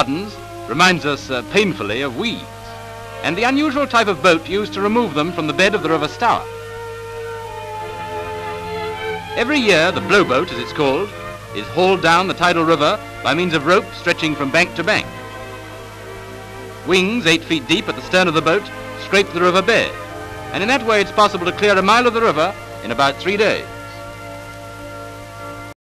gardens reminds us uh, painfully of weeds and the unusual type of boat used to remove them from the bed of the River Stour. Every year, the blowboat, as it's called, is hauled down the tidal river by means of rope stretching from bank to bank. Wings, eight feet deep at the stern of the boat, scrape the river bed, and in that way it's possible to clear a mile of the river in about three days.